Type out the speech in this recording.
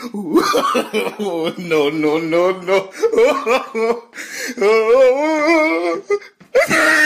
no, no, no, no.